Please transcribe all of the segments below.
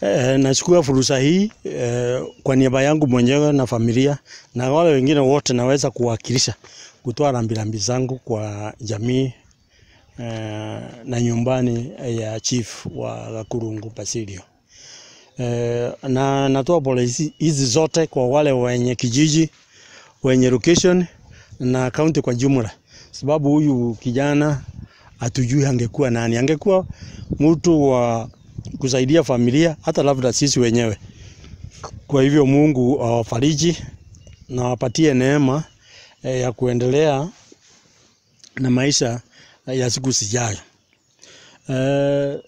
E, nachukua fursa hii e, kwa niaba yangu mwenyewe na familia na wale wengine wote naweza kuwakilisha kutoa rambirambi zangu kwa jamii e, na nyumbani ya chief wa Gakurungu Basilio. E, na natoa pole hizi zote kwa wale wenye kijiji, wenye location na kaunti kwa jumla, sababu huyu kijana hatujui angekuwa nani, angekuwa mtu wa kusaidia familia, hata labda sisi wenyewe. Kwa hivyo Mungu awafariji na awapatie neema eh, ya kuendelea na maisha ya siku zijayo. Eh,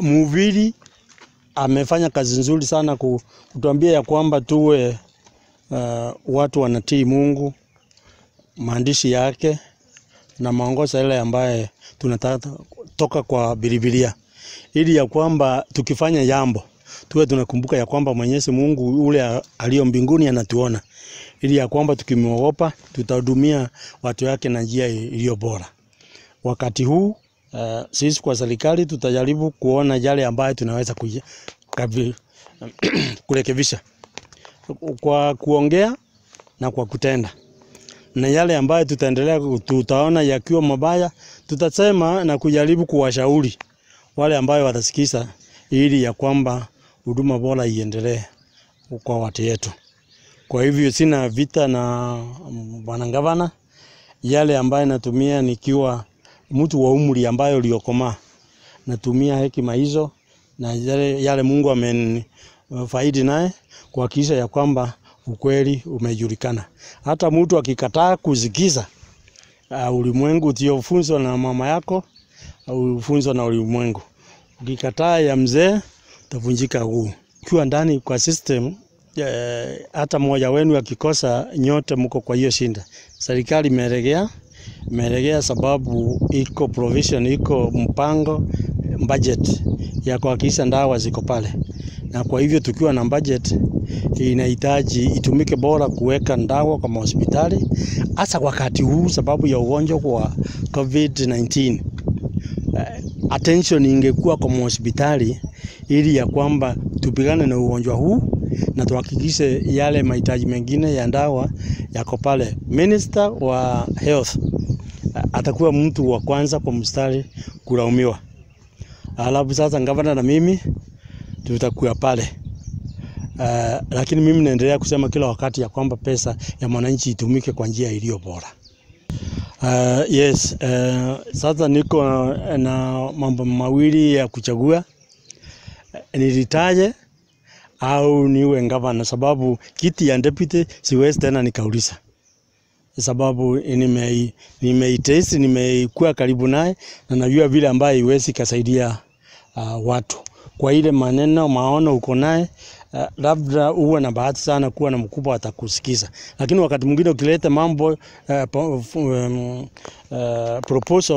mhubiri amefanya kazi nzuri sana ku- kutuambia ya kwamba tuwe uh, watu wanatii Mungu, maandishi yake na maongozo yale ambaye tunataka toka kwa Biblia, ili ya kwamba tukifanya jambo tuwe tunakumbuka ya kwamba Mwenyezi Mungu ule aliyo mbinguni anatuona, ili ya kwamba tukimwogopa tutahudumia watu wake na njia iliyo bora. Wakati huu uh, sisi kwa serikali tutajaribu kuona yale ambayo tunaweza kurekebisha kwa kuongea na kwa kutenda na yale ambayo tutaendelea tutaona yakiwa mabaya, tutasema na kujaribu kuwashauri wale ambayo watasikiza, ili ya kwamba huduma bora iendelee kwa watu yetu. Kwa hivyo sina vita na bwana gavana, yale ambayo natumia nikiwa mtu wa umri ambayo uliokomaa, natumia hekima hizo na yale, yale Mungu amenifaidi naye kuhakikisha ya kwamba ukweli umejulikana. Hata mtu akikataa kusikiza uh, ulimwengu utiofunzwa na mama yako au ufunzwa na ulimwengu, ukikataa ya mzee utavunjika huu. Ukiwa ndani kwa system eh, hata mmoja wenu akikosa, nyote mko kwa hiyo shinda. Serikali imeregea imeregea sababu iko provision, iko mpango budget ya kuhakikisha ndawa ziko pale, na kwa hivyo tukiwa na budget inahitaji itumike bora kuweka ndawa kwa hospitali, hasa wakati huu sababu ya ugonjwa wa COVID-19. Uh, attention ingekuwa kwa hospitali ili ya kwamba tupigane na ugonjwa huu na tuhakikishe yale mahitaji mengine ya ndawa yako pale. Minister wa health eh, atakuwa mtu wa kwanza kwa mstari kulaumiwa, alafu sasa gavana na mimi tutakuwa pale. Uh, lakini mimi naendelea kusema kila wakati ya kwamba pesa ya mwananchi itumike kwa njia iliyo bora. Uh, yes, uh, sasa niko na mambo mawili ya kuchagua, nilitaje au niwe gavana, sababu kiti ya deputy siwezi tena nikauliza, sababu nimei nimekuwa nimeikuwa karibu naye na najua vile ambaye iwezi kasaidia uh, watu kwa ile maneno maono uko naye uh, labda uwe na bahati sana kuwa na mkubwa atakusikiza, lakini wakati mwingine ukileta mambo uh, um, uh, proposal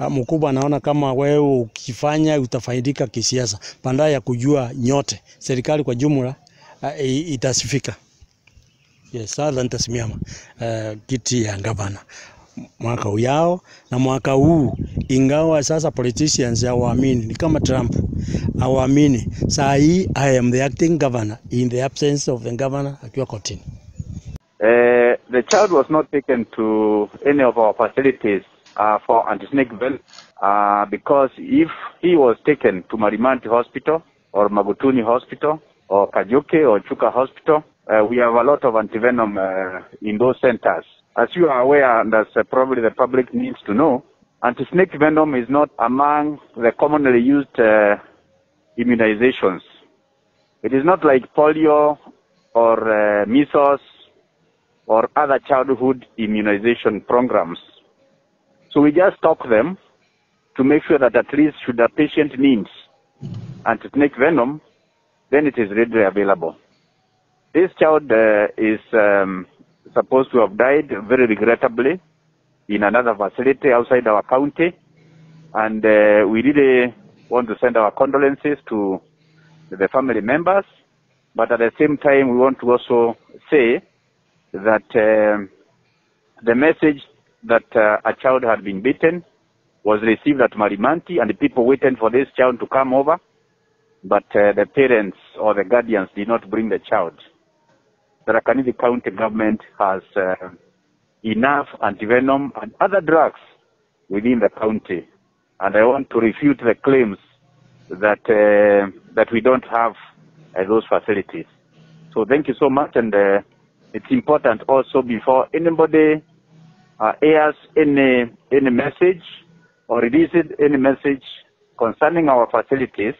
uh, mkubwa anaona kama wewe ukifanya utafaidika kisiasa, badala ya kujua nyote serikali kwa jumla uh, itasifika. Yes, sasa nitasimama uh, kiti ya gavana. Mwaka ujao na mwaka huu, ingawa sasa politicians hawaamini, ni kama Trump hawaamini. Saa hii I am the acting governor in the absence of the governor akiwa kotini. Uh, the child was not taken to any of our facilities uh, for anti-snake venom uh, because if he was taken to Marimanti Hospital or Magutuni Hospital or Kajuke or Chuka Hospital, uh, we have a lot of antivenom uh, in those centers. As you are aware, and as uh, probably the public needs to know, anti-snake venom is not among the commonly used uh, immunizations. It is not like polio or uh, measles or other childhood immunization programs. So we just stock them to make sure that at least should a patient needs anti-snake venom, then it is readily available. This child uh, is um, supposed to have died very regrettably in another facility outside our county, and uh, we really want to send our condolences to the family members, but at the same time we want to also say that um the message that uh, a child had been beaten was received at Marimanti and the people waited for this child to come over. But uh, the parents or the guardians did not bring the child. The Rakanidi County government has uh, enough antivenom and other drugs within the county, and I want to refute the claims that uh, that we don't have uh, those facilities. So thank you so much, and uh, it's important also before anybody uh, airs any any message or releases any message concerning our facilities,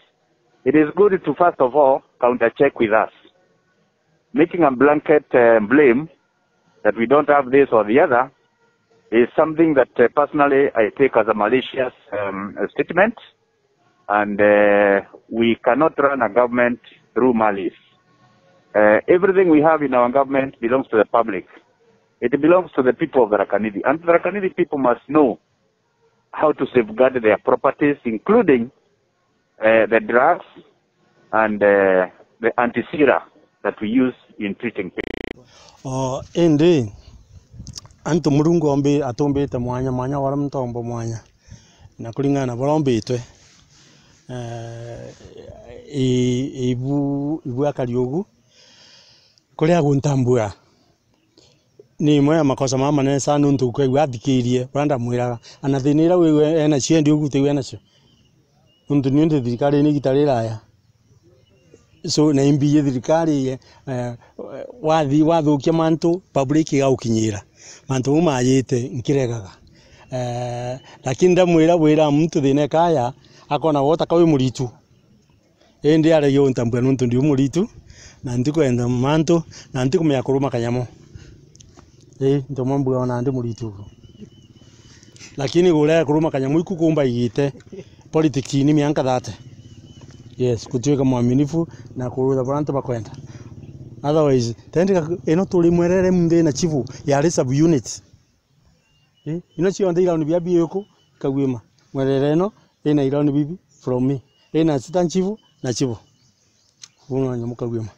it is good to first of all counter check with us. Making a blanket uh, blame that we don't have this or the other is something that uh, personally I take as a malicious um, statement, and uh, we cannot run a government through malice. Uh, everything we have in our government belongs to the public. It belongs to the people of the Rakanidi. And the Rakanidi people must know how to safeguard their properties, including uh, the drugs and uh, the antisera that we use in treating people. indi antu må rungu atåmbite mwanya mwanyaara mtombo mwanya na kåriana na arombitwe eh, ibuakari ågu kå ria agu tambua ni imwea makoca ma maneneaa nntu kgua athikarie randamwi raga na thn ra nacindigutnacio nt nio ndithirikarnigita riraya so na imbiye thirikari eh, wathi wathukia mantu public gaukinyira mantu mau mayite nkiregaga eh, lakini ndamwira wira mtu thine kaya akona wota kawe muritu indi yo untambua nuntu ndi muritu na ndikwenda mantu na ndikumenya kuruma kanyamo eh ndo mbuga ona ndi muritu lakini gure kuruma kanyamu iku kumba igite politics ni mianka thate yes kutiweka mwaminifu na kũrũtha vantu vakwenda. Otherwise tendeka ino tũrĩ mwerere mthĩ na chivu ya reserve unit eh ino cionthe irauni bia biũkũ kagwima. Mwerere ino ina irauni bibi from me. Ina assistant chivu na chivu. Ũguo nyamuka kaguĩma